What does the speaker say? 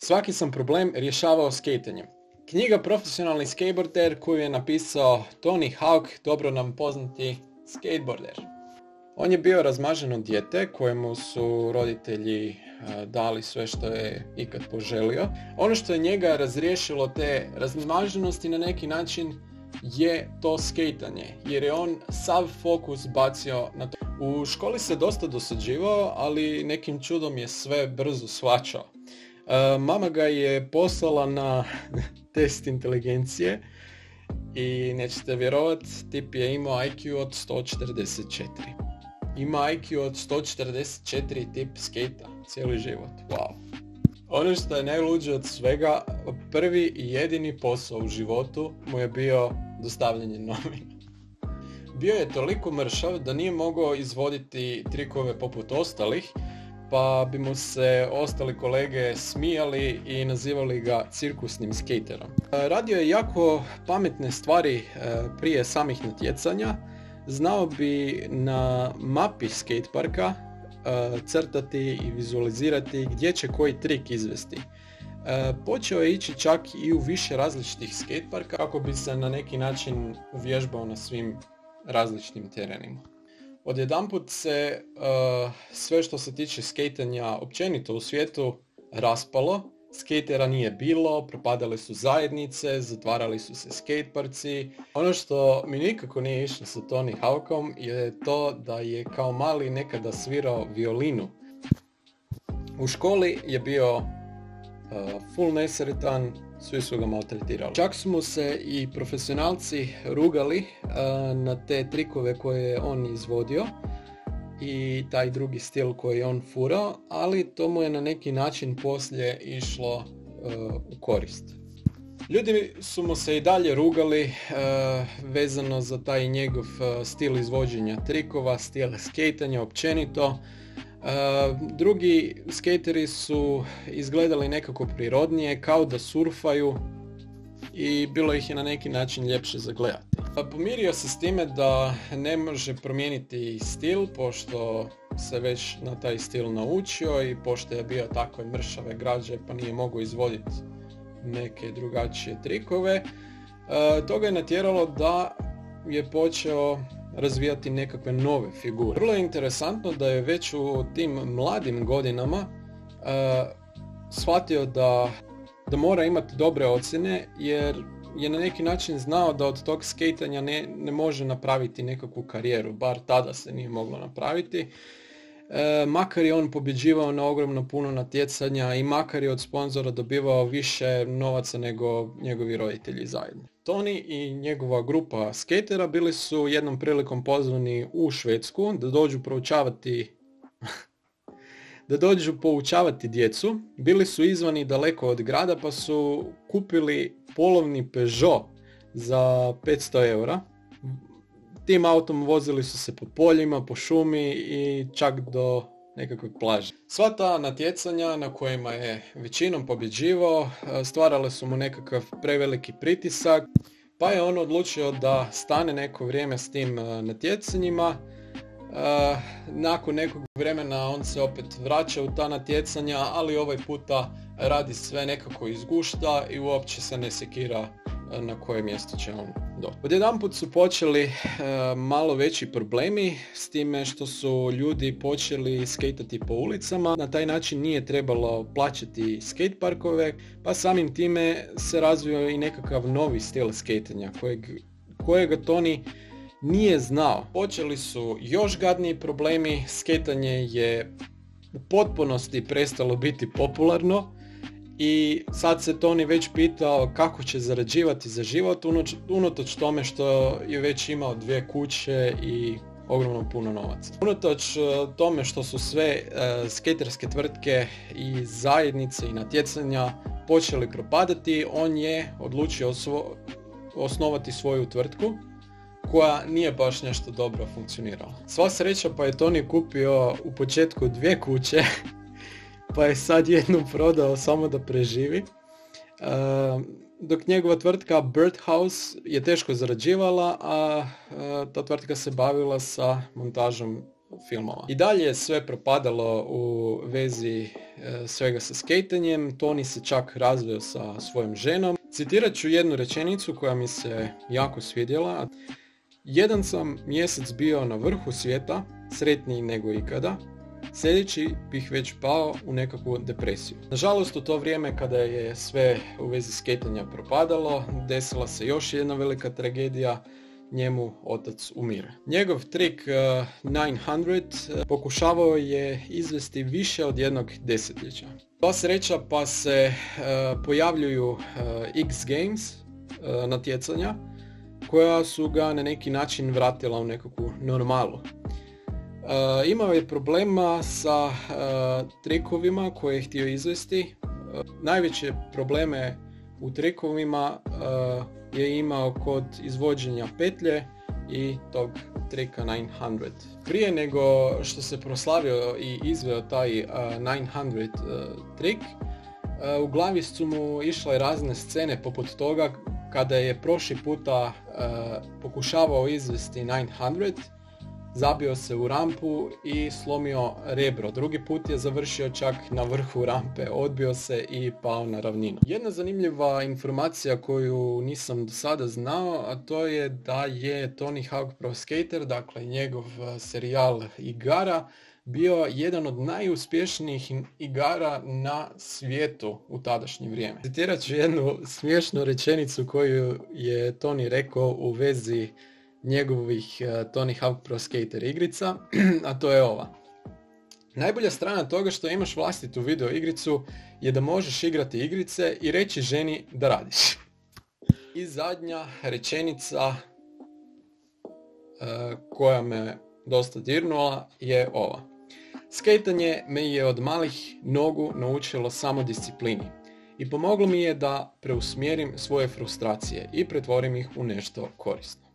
Svaki sam problem rješavao skatanjem. Knjiga Profesionalni skateboarder koju je napisao Tony Hawk, dobro nam poznati skateboarder. On je bio razmaženo dijete kojemu su roditelji dali sve što je ikad poželio. Ono što je njega razriješilo te razmaženosti na neki način je to skejtanje, jer je on sav fokus bacio na to. U školi se dosta dosađivao, ali nekim čudom je sve brzo svačao. E, mama ga je poslala na test inteligencije i nećete vjerovat, tip je imao IQ od 144. Ima IQ od 144 tip skejta cijeli život. Wow. Ono što je najluđe od svega, prvi i jedini posao u životu mu je bio dostavljanje novina. Bio je toliko mršav da nije mogao izvoditi trikove poput ostalih, pa bi mu se ostali kolege smijali i nazivali ga cirkusnim skaterom. Radio je jako pametne stvari e, prije samih natjecanja. Znao bi na mapi skateparka e, crtati i vizualizirati gdje će koji trik izvesti. E, počeo je ići čak i u više različitih skateparka kako bi se na neki način uvježbao na svim različitim terenima. Odjedanput se uh, sve što se tiče skejtanja općenito u svijetu raspalo, skatera nije bilo, propadale su zajednice, zatvarali su se skateparci. Ono što mi nikako nije išlo sa Tony Hawkom je to da je kao mali nekada svirao violinu. U školi je bio Uh, full nesretan, svi su ga maltretirali. Čak su mu se i profesionalci rugali uh, na te trikove koje je on izvodio i taj drugi stil koji je on furao, ali to mu je na neki način poslije išlo uh, u korist. Ljudi su mu se i dalje rugali vezano za taj njegov stil izvođenja trikova, stil skejtanja općenito, drugi skateri su izgledali nekako prirodnije, kao da surfaju i bilo ih je na neki način ljepše zagledati. Pomirio se s time da ne može promijeniti stil, pošto se već na taj stil naučio i pošto je bio takve mršave građe pa nije mogao izvoditi neke drugačije trikove. Toga je natjeralo da je počeo razvijati nekakve nove figure. Vrlo je interesantno da je već u tim mladim godinama uh, shvatio da, da mora imati dobre ocjene jer je na neki način znao da od tog skejtanja ne, ne može napraviti nekakvu karijeru, bar tada se nije moglo napraviti. E, makar je on pobjeđivao na ogromno puno natjecanja i makar je od sponzora dobivao više novaca nego njegovi roditelji zajedno. Tony i njegova grupa skatera bili su jednom prilikom pozvani u Švedsku da dođu proučavati da dođu poučavati djecu. Bili su izvani daleko od grada pa su kupili polovni Peugeot za 500 eura. Tim autom vozili su se po poljima, po šumi i čak do nekakve plaže. Sva ta natjecanja na kojima je većinom pobjeđivao e, stvarale su mu nekakav preveliki pritisak pa je on odlučio da stane neko vrijeme s tim e, natjecanjima. E, nakon nekog vremena on se opet vraća u ta natjecanja, ali ovaj puta radi sve nekako izgušta i uopće se ne sekira na koje mjesto će on doći. Odjedanput su počeli e, malo veći problemi s time što su ljudi počeli skejtati po ulicama. Na taj način nije trebalo plaćati skate parkove, pa samim time se razvio i nekakav novi stil skejtanja kojeg, kojega Toni nije znao. Počeli su još gadniji problemi, skejtanje je u potpunosti prestalo biti popularno i sad se Toni već pitao kako će zarađivati za život unatoč tome što je već imao dvije kuće i ogromno puno novaca. Unatoč e, tome što su sve uh, skaterske tvrtke i zajednice i natjecanja počeli propadati, on je odlučio osnovati svoju tvrtku koja nije baš nešto dobro funkcionirala. Sva sreća pa je Toni kupio u početku dvije kuće pa je sad jednu prodao samo da preživi. Uh, dok njegova tvrtka Birdhouse je teško zarađivala, a ta tvrtka se bavila sa montažom filmova. I dalje je sve propadalo u vezi e, svega sa skatanjem, Tony se čak razvio sa svojom ženom. Citirat ću jednu rečenicu koja mi se jako svidjela. Jedan sam mjesec bio na vrhu svijeta, sretniji nego ikada, sljedeći bih već pao u nekakvu depresiju. Nažalost, u to vrijeme kada je sve u vezi sketanja propadalo, desila se još jedna velika tragedija, njemu otac umire. Njegov trik uh, 900 uh, pokušavao je izvesti više od jednog desetljeća. To sreća pa se uh, pojavljuju X Games natjecanja koja su ga na neki način vratila u nekakvu normalu. Uh, imao je problema sa uh, trikovima koje je htio izvesti. Uh, najveće probleme u trikovima je imao kod izvođenja petlje i tog trika 900. Prije nego što se proslavio i izveo taj 900 trik, u glavi su mu išle razne scene poput toga kada je prošli puta pokušavao izvesti 900 zabio se u rampu i slomio rebro. Drugi put je završio čak na vrhu rampe, odbio se i pao na ravninu. Jedna zanimljiva informacija koju nisam do sada znao, a to je da je Tony Hawk Pro Skater, dakle njegov e, serijal igara, bio jedan od najuspješnijih igara na svijetu u tadašnje vrijeme. Citirat ću jednu smiješnu rečenicu koju je Tony rekao u vezi njegovih uh, Tony Hawk Pro Skater igrica, a to je ova. Najbolja strana toga što imaš vlastitu video igricu je da možeš igrati igrice i reći ženi da radiš. I zadnja rečenica uh, koja me dosta dirnula je ova. Skejtanje me je od malih nogu naučilo samo disciplini i pomoglo mi je da preusmjerim svoje frustracije i pretvorim ih u nešto korisno.